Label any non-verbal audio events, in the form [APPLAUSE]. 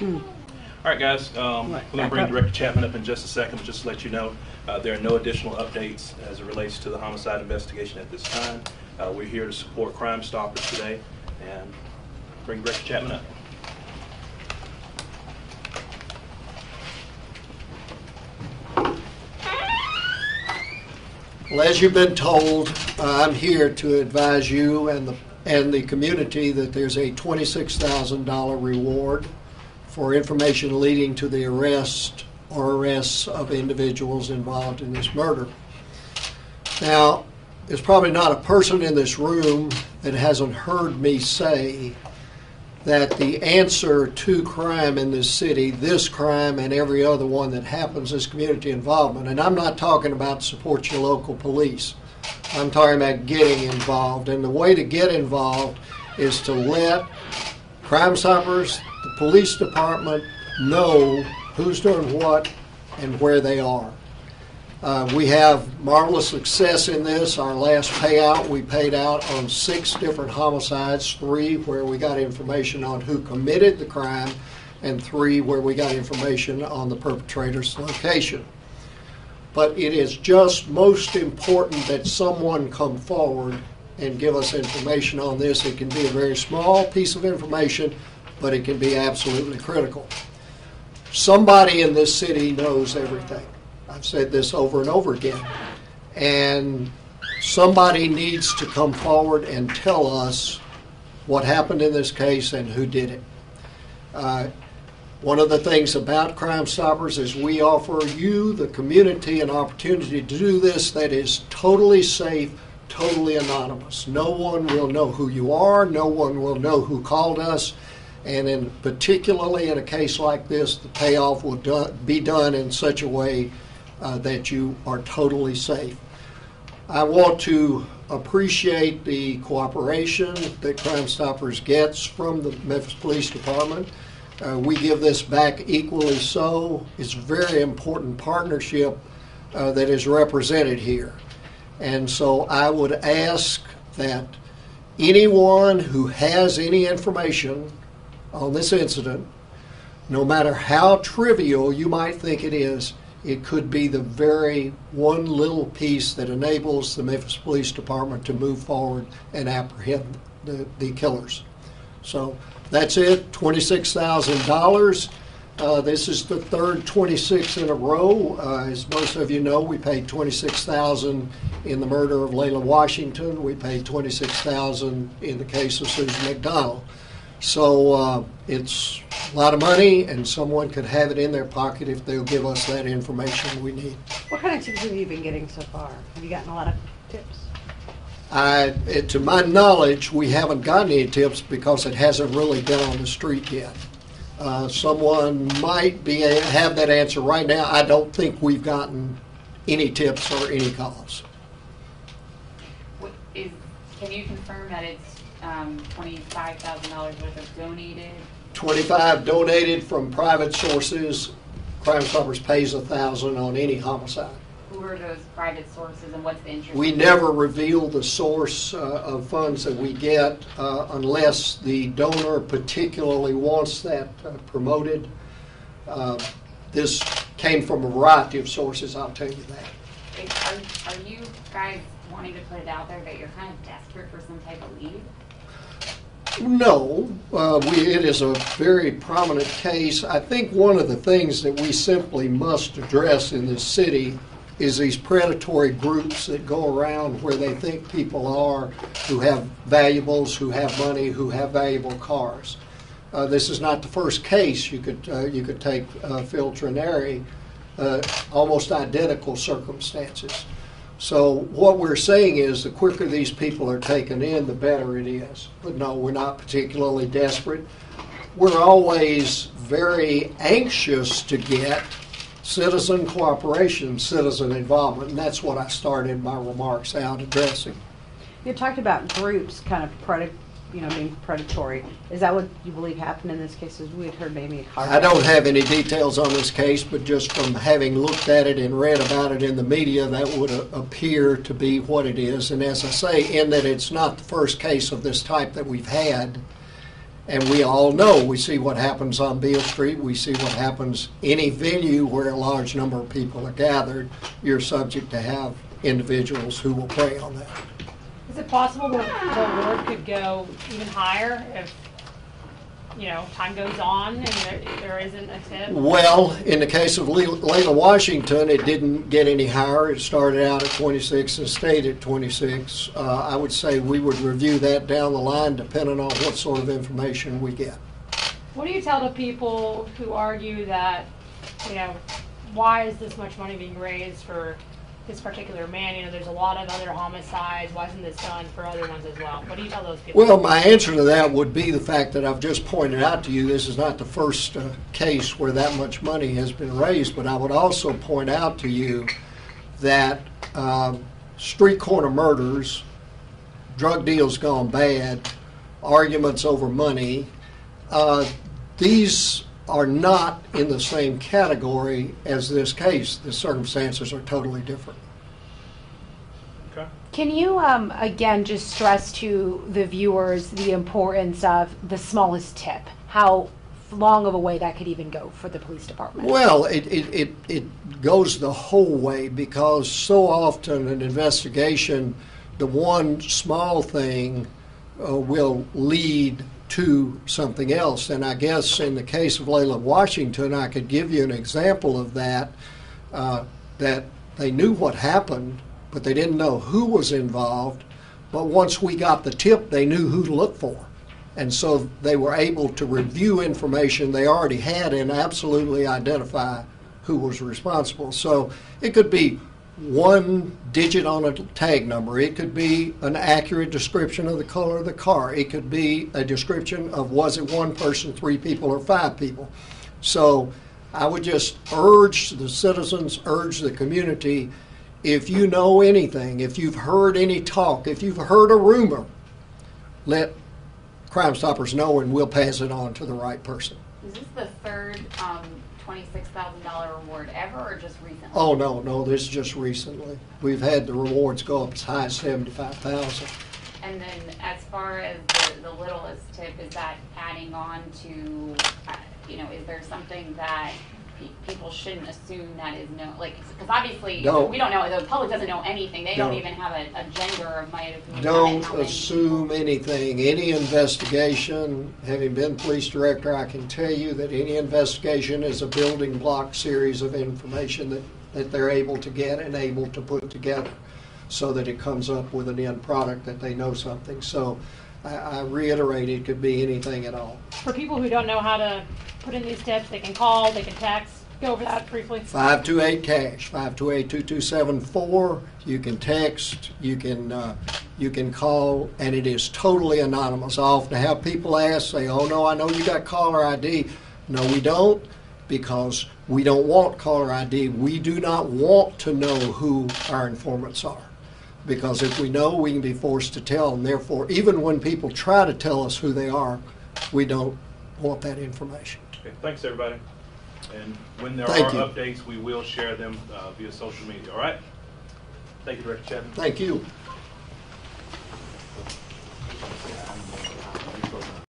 All right, guys, um, Right, we're going to bring up. [LAUGHS] Director Chapman up in just a second, but just to let you know, uh, there are no additional updates as it relates to the homicide investigation at this time. Uh, We're here to support Crime Stoppers today, and bring Director Chapman up. Well, as you've been told, uh, I'm here to advise you and the, and the community that there's a $26,000 reward for information leading to the arrest or arrests of individuals involved in this murder. Now, there's probably not a person in this room that hasn't heard me say that the answer to crime in this city, this crime and every other one that happens, is community involvement. And I'm not talking about support your local police. I'm talking about getting involved. And the way to get involved is to let Crime Stoppers, the police department, know who's doing what and where they are. Uh, we have marvelous success in this. Our last payout, we paid out on six different homicides, three where we got information on who committed the crime, and three where we got information on the perpetrator's location. But it is just most important that someone come forward and give us information on this. It can be a very small piece of information, but it can be absolutely critical. Somebody in this city knows everything. I've said this over and over again. And somebody needs to come forward and tell us what happened in this case and who did it. Uh, one of the things about Crime Stoppers is we offer you, the community, an opportunity to do this that is totally safe, totally anonymous. No one will know who you are, no one will know who called us, and in particularly in a case like this, the payoff will do, be done in such a way uh, that you are totally safe. I want to appreciate the cooperation that Crime Stoppers gets from the Memphis Police Department. Uh, we give this back equally so. It's a very important partnership uh, that is represented here. And so I would ask that anyone who has any information on this incident, no matter how trivial you might think it is, it could be the very one little piece that enables the Memphis Police Department to move forward and apprehend the, the killers. So that's it, $26,000. Uh, this is the third 26 in a row. Uh, as most of you know, we paid 26,000 in the murder of Layla Washington. We paid 26,000 in the case of Susan McDonald. So uh, it's a lot of money, and someone could have it in their pocket if they'll give us that information we need. What kind of tips have you been getting so far? Have you gotten a lot of tips? I, it- to my knowledge, we haven't gotten any tips because it hasn't really been on the street yet. Uh, someone might be have that answer right now. I don't think we've gotten any tips or any calls. What is, can you confirm that it's um, twenty-five thousand dollars worth of donated? 25 donated from private sources. Crime Stoppers pays a thousand on any homicide. Who are those private sources and what's the interest? We never reveal the source uh, of funds that we get uh, unless the donor particularly wants that uh, promoted. Uh, This came from a variety of sources, I'll tell you that. Are, are you guys wanting to put it out there that you're kind of desperate for some type of lead? No, uh, we, it is a very prominent case. I think one of the things that we simply must address in this city is these predatory groups that go around where they think people are who have valuables, who have money, who have valuable cars. Uh, this is not the first case. You could uh, you could take uh, Phil uh, almost identical circumstances. So what we're saying is the quicker these people are taken in, the better it is. But no, we're not particularly desperate. We're always very anxious to get citizen cooperation, citizen involvement, and that's what I started my remarks out addressing. You talked about groups kind of pred, you know, being predatory. Is that what you believe happened in this case? As we had heard maybe a car. I don't have any details on this case, but just from having looked at it and read about it in the media, that would appear to be what it is. And as I say, in that it's not the first case of this type that we've had, And we all know, we see what happens on Beale Street, we see what happens any venue where a large number of people are gathered. You're subject to have individuals who will prey on that. Is it possible the, the award could go even higher if, you know, time goes on and there, there isn't a tip? Well, in the case of Layla Washington, it didn't get any higher. It started out at 26 and stayed at 26. Uh, I would say we would review that down the line depending on what sort of information we get. What do you tell the people who argue that, you know, why is this much money being raised for this particular man? You know, there's a lot of other homicides. Why isn't this done for other ones as well? What do you tell those people? Well, my answer to that would be the fact that I've just pointed out to you this is not the first uh, case where that much money has been raised, but I would also point out to you that um, street corner murders, drug deals gone bad, arguments over money, uh, these are not in the same category as this case. The circumstances are totally different. Okay. Can you, um, again, just stress to the viewers the importance of the smallest tip? How long of a way that could even go for the police department? Well, it, it, it, it goes the whole way because so often an investigation, the one small thing uh, will lead to something else. And I guess in the case of Layla Washington, I could give you an example of that, uh, that they knew what happened, but they didn't know who was involved. But once we got the tip, they knew who to look for. And so they were able to review information they already had and absolutely identify who was responsible. So it could be one digit on a tag number. It could be an accurate description of the color of the car. It could be a description of was it one person, three people, or five people. So I would just urge the citizens, urge the community, if you know anything, if you've heard any talk, if you've heard a rumor, let Crime Stoppers know and we'll pass it on to the right person. Is this the third, um, twenty-six thousand dollar reward ever or just recently? Oh, no, no, this is just recently. We've had the rewards go up as high as seventy-five thousand. And then as far as the, the littlest tip, is that adding on to, uh, you know, is there something that pe- people shouldn't assume that is no, like, because obviously, we don't know, the public doesn't know anything. They don't No. even have a, a gender of my have. how Don't many assume anything. Any investigation, having been police director, I can tell you that any investigation is a building block series of information that, that they're able to get and able to put together so that it comes up with an end product that they know something. So I, I reiterate, it could be anything at all. For people who don't know how to put in these tips, they can call, they can text. Go over that briefly. 528 cash 528-2274 you can text you can uh, you can call and it is totally anonymous i often have people ask say oh no i know you got caller id no we don't because we don't want caller id we do not want to know who our informants are because if we know we can be forced to tell and therefore even when people try to tell us who they are we don't want that information Okay, thanks, everybody. And when there Thank are you. updates, we will share them uh, via social media, all right? Thank you, Director Chapman. thank you